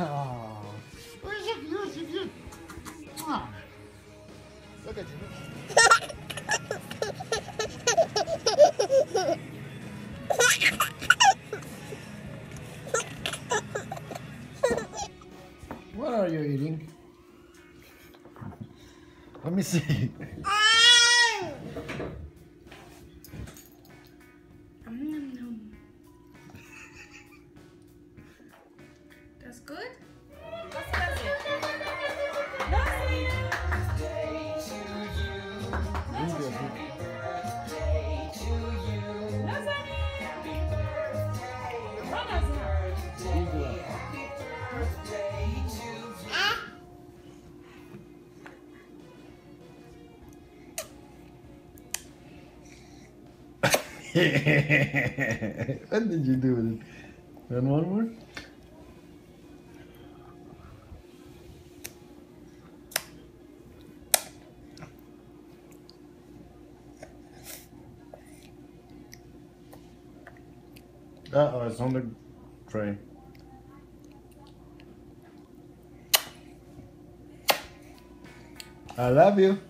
Oh. Look at you. Let me see. Ah! what did you do with it? And one more? Uh oh, it's on the tray. I love you.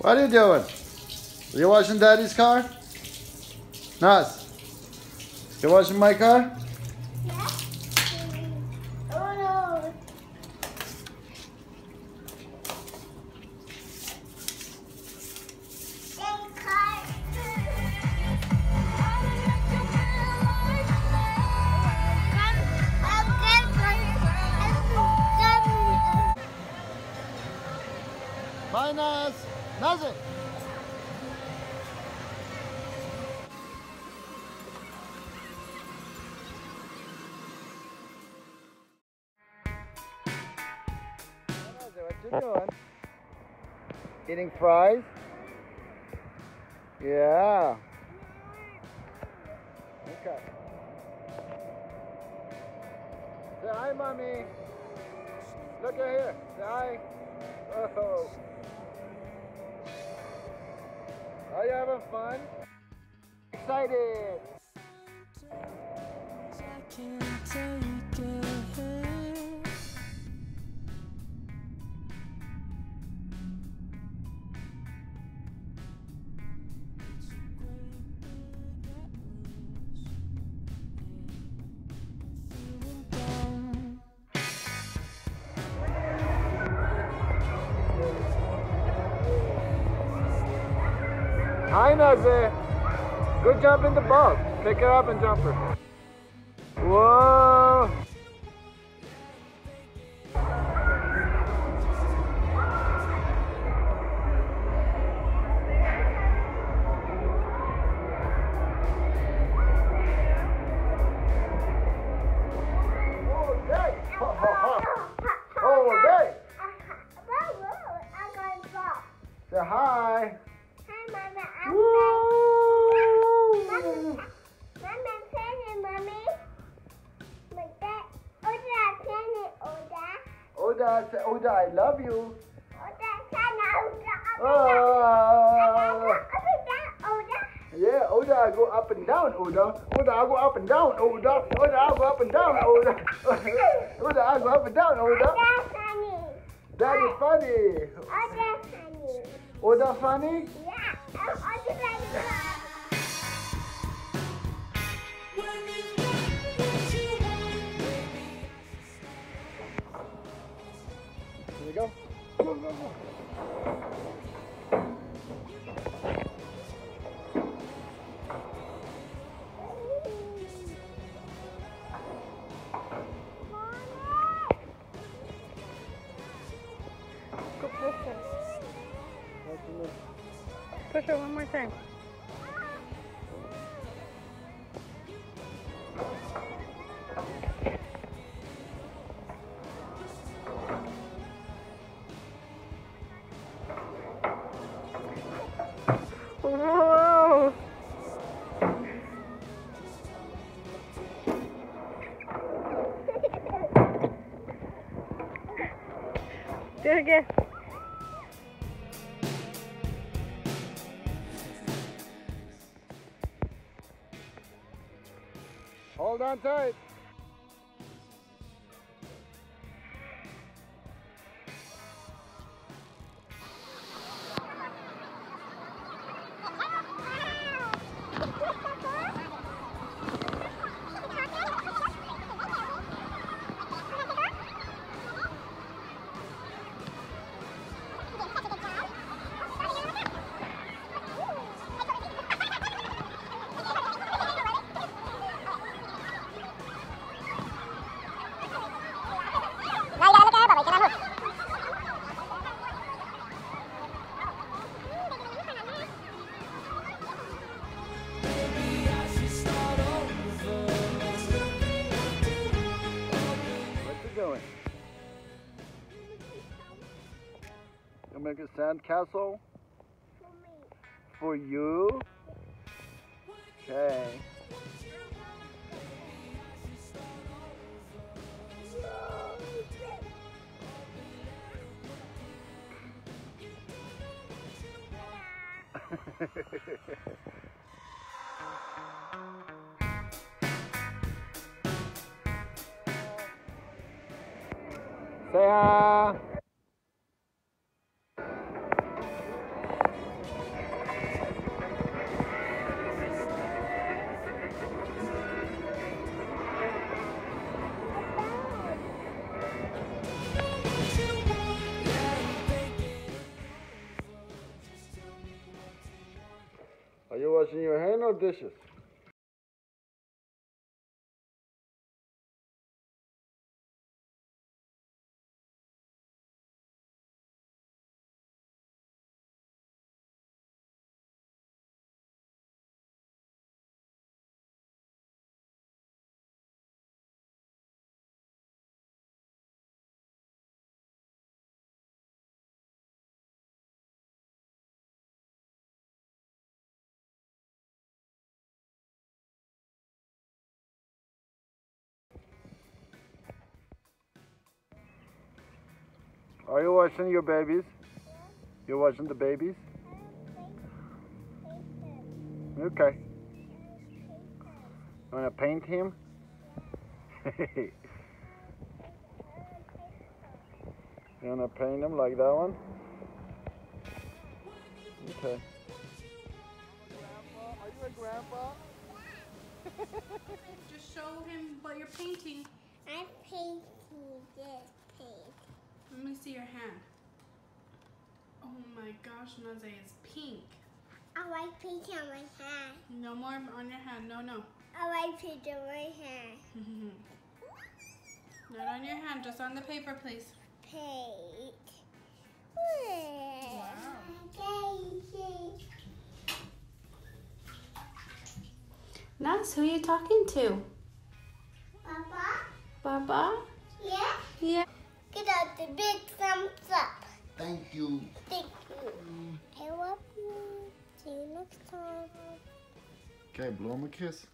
What are you doing? Are you washing daddy's car? Nas, you washing my car? Bye, Nas. What you doing? Eating fries? Yeah. Okay. Say hi, mommy. Look at here. Say hi. Oh. Are you having fun? Excited. Hi, Nazir. Eh? Good jump in the boat. Pick her up and jump her. Whoa. Oda, say Oda, oh, I love you. Oda, Oh. Oh. Yeah, oh, Oda, I go up and down, oh, Oda. Oda, I go up and down, Oda. Oda, I go up and down, Oda. Oda, I go up and down, Oda. That is funny. That is funny. Oda funny? Here Push it one more time. Do it again. Hold on tight. You make a sand castle for you? Okay. Say hi. Washing your hand or dishes? Are you watching your babies? You're watching the babies? Okay. You Wanna paint him? you wanna paint him like that one? Okay. Grandpa, are you a grandpa? Just show him what you're painting. I'm painting this paint. Let me see your hand. Oh my gosh, Naze it's pink. I like pink on my hand. No more on your hand. No, no. I like pink on my hand. Not on your hand, just on the paper, please. Pink. Wow. Painting. Who are you talking to? Papa? Baba? Yeah? Yeah. Get the big thumbs up. Thank you. Thank you. I love you. See you next time. Okay, blow him a kiss.